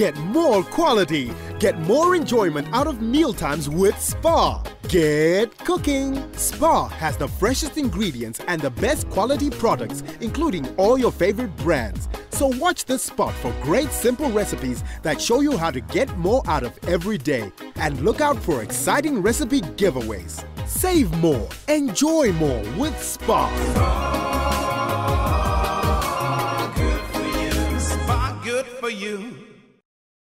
Get more quality. Get more enjoyment out of mealtimes with SPAR. Get cooking. SPAR has the freshest ingredients and the best quality products, including all your favorite brands. So watch this spot for great simple recipes that show you how to get more out of every day. And look out for exciting recipe giveaways. Save more, enjoy more with SPAR. SPAR good for you. SPAR good for you.